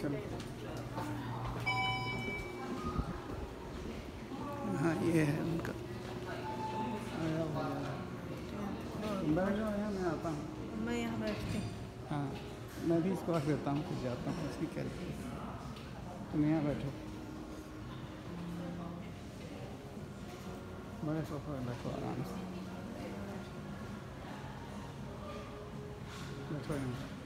चलो हाँ ये है उनका। आया बैठ जाओ यहाँ मैं आता हूँ। मैं यहाँ बैठती हूँ। हाँ मैं भी इसको रख देता हूँ फिर जाता हूँ उसकी क्या तुम यहाँ बैठो। बड़े सोफा में बैठो आराम से। बैठो यहाँ।